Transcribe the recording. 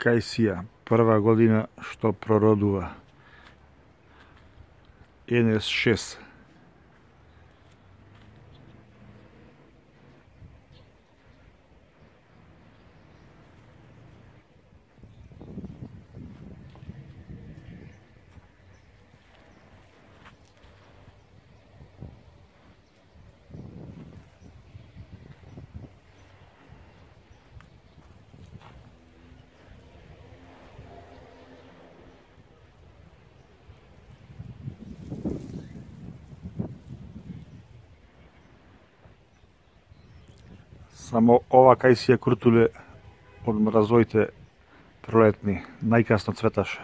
кајсија, прва година што прородува. НС6 Само ова кај си ја крутуле од мразоите пролетни, најкасно цветаше.